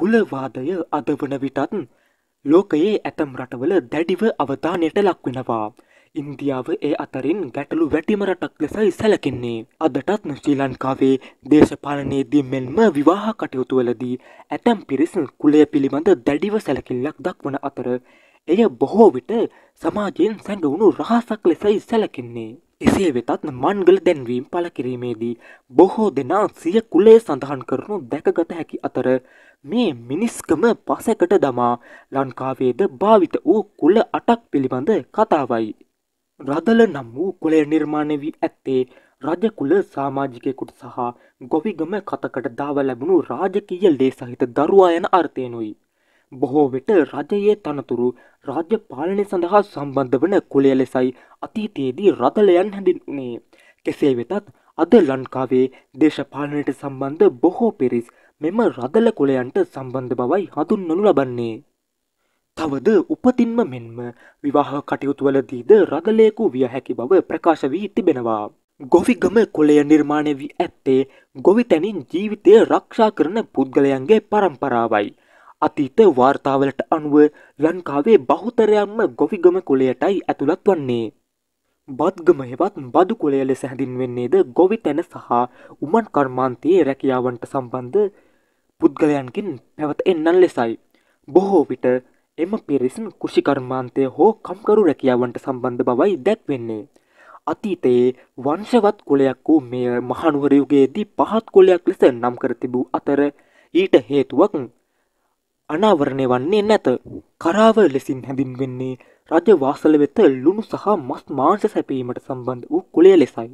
කුලවාදය අද වන විටත් ලෝකයේ ඇතම් රටවල දැඩිව අවධානයට ලක්වෙනවා. ඉන්දියාව ඒ අතරින් ගැටලු වැටිම රටක් ලෙසයි සැලකෙන්නේ. අදටත් ශ්‍රී ලංකාවේ දේශපාලනයේදී මෙන්ම විවාහ කටයුතුවලදී ඇතැම් පිරිස් කුලය පිළිබඳ දැඩිව සැලකිල්ලක් දක්වන අතර එය බොහෝ විට සමාජයෙන් සැඟවුණු රහසක් ලෙසයි සැලකෙන්නේ. එසේ වෙතත් මන්ගල දැන්වීම් පළ කිරීමේදී බොහෝ දෙනා සිය කුලය සඳහන් කරනු දැකගත හැකි අතර මේ මිනිස්කම පසකට දමා ලංකාවේද භාවිත වූ කුල අටක් පිළිබඳ කතාවයි. රදල නම් වූ කුලය නිර්මාණය වී ඇත්තේ රජකුල සාමාජිකයෙකුට සහ ගොවිගම කතකට දාව ලැබුණු රාජකීය ලේ සහිත දරුවා යන අර්ථයනුයි. බොහෝ විට රජයේ තනතුරු රාජ්‍ය පාලනය සඳහා සම්බන්ධ වන කුලය ලෙසයි අතීතයේදී රදලයන් හැඳින්වුණේ. කෙසේ වෙතත් අද ලංකාවේ දේශපාලනයට සම්බන්ධ බොහෝ පිරිස් මෙම රදල කුලයන්ට සම්බන්ධ බවයි හඳුන්වනු ලබන්නේ. තවද උපතින්ම මෙන්ම විවාහ කටයුතුවලදීද රදලයකු විය හැකි බව ප්‍රකාශ වී තිබෙනවා. ගොවිගම කොලය නිර්මාණය වී ඇත්තේ ගොවිතැනින් ජීවිතය රක්ෂා කරන පුද්ගලයන්ගේ පරම්පරාවයි. අතීත වාර්තාවලට අනුව ලංකාවේ බහුතරයක්ම ගොවිගම කොලයටයි ඇතුළත් වන්නේ. බද්ගම හෙවත් බදු කොලය ලෙස හැඳින්වෙන්නේද ගොවිතැන සහ උමන් කර්මාන්තයේ රැකියාවන්ට සම්බන්ධ පුද්ගලයන්කින් පැවත එන්නන් ලෙසයි. බොහෝ විට එම පිරිසින් කෘෂිකර්මාන්තය හෝ කම්කරු රැකියාවන්ට සම්බන්ධ බවයි දැක්වෙන්නේ. අතීතයේ වංශවත් කොලයක් වූ මෙය මහනුවරයුගේදී පහත් කොලයක් ලෙස නම් කර තිබූ අතර ඊට හේතුවක් අනාවරණය වන්නේ නැත. කරාව ලෙසින් හැඳින්වෙන්නේ රජවාසල වෙත ලුණු සහ මස් මාංශ සැපීමට සම්බන්ධ වූ කුලය ලෙසයි.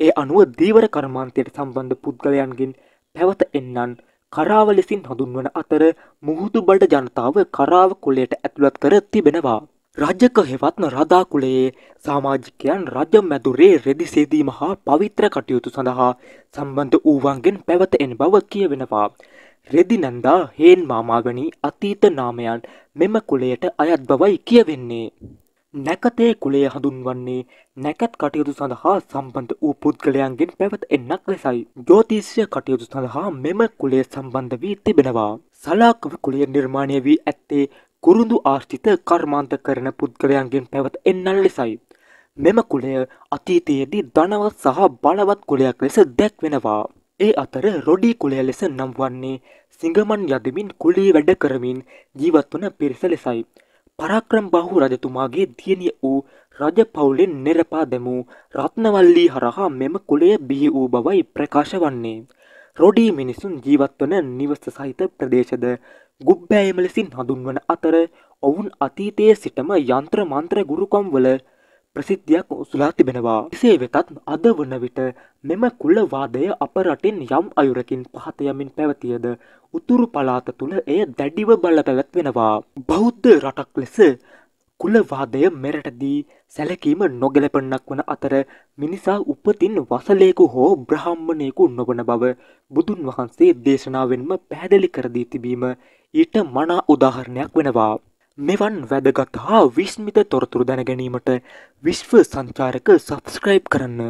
ඒ අනුව දීවර කර්මාන්තයට සම්බන්ධ පුද්ගලයන්ගෙන් පැවත එන්නන් කරාව ලෙසින් හඳුන්වන අතර මුහුදු බඩ ජනතාව කරාව කුලයට ඇතුළත් කර තිබෙනවා. රජක හෙවත්න රදා කුලයේ සාමාජිකයන් රජ මැදුරේ රෙදි සේදීම හා පවිත්‍ර කටයුතු සඳහා සම්බන්ධ වූවන්ගෙන් පැවත එන බව කියවෙනවා. රෙදි නැන්දා හේන් මාමාවැනි අතීත නාමයන් මෙම කුලයට අයත් බවයි කියවෙන්නේ. නැකතේ කුලය හඳුන්වන්නේ නැකත් කටයුතු සඳහා සම්බන්ධ වූ පුද්ගලයන්ගෙන් පැවත එන්නක් ලෙසයි. ජෝතිශ්‍ය කටයුතු සඳහා මෙම කුලය සම්බන්ධ වී තිබෙනවා. සලාකව කුලය නිර්මාණය වී ඇත්තේ කුරුඳු ආර්ථිත කර්මාන්ත කරන පුද්ගලයන්ගෙන් පැවත එන්නල් ලෙසයි. මෙම කුලය අතීතයේදී ධනවත් සහ බලවත් කුලයක් ලෙස දැක්වෙනවා. ඒ අතර රොඩි කුලය ලෙස නම් වන්නේ සිංගමන් යදමින් කුලී වැඩ කරමින් ජීවත් වන පිරිස ලෙසයි. පරාක්‍රම් බහු රජතුමාගේ දියණිය වූ රජ පවුලෙන් නෙරපා දැමූ රත්නවල්ලී හරහා මෙම කුලය බිහි වූ බවයි ප්‍රකාශ වන්නේ. රොඩී මිනිසුන් ජීවත්වන නිවස සහිත ප්‍රදේශද ගුබ්බෑයම ලෙසින් හඳුන්වන අතර ඔවුන් අතීතයේ සිටම යන්ත්‍ර මන්ත්‍ර ගුරුකම් වල ප්‍රසිද්ධියක් උසුලා තිබෙනවා. එසේ වෙතත් අද වන විට මෙම කුලවාදය අප රටින් යම් අයුරකින් පහත යමින් පැවතියද උතුරු පළාත තුළ එය දැඩිව බල පැවැත්වෙනවා. බෞද්ධ රටක් ලෙස කුලවාදය මෙරටදී සැලකීම නොගැලපන්නක් වන අතර මිනිසා උපතින් වසලයකු හෝ බ්‍රහම්මණයකු නොවන බව බුදුන් වහන්සේ දේශනාවෙන්ම පැහැදිලි කරදී තිබීම ඊට මනා උදාහරණයක් වෙනවා. මෙවන් වැදගත් හා විශ්මිත තොරතුරු දැනගැනීමට විශ්ව සංචාරක සබස්ක්‍රයිබ් කරන්න.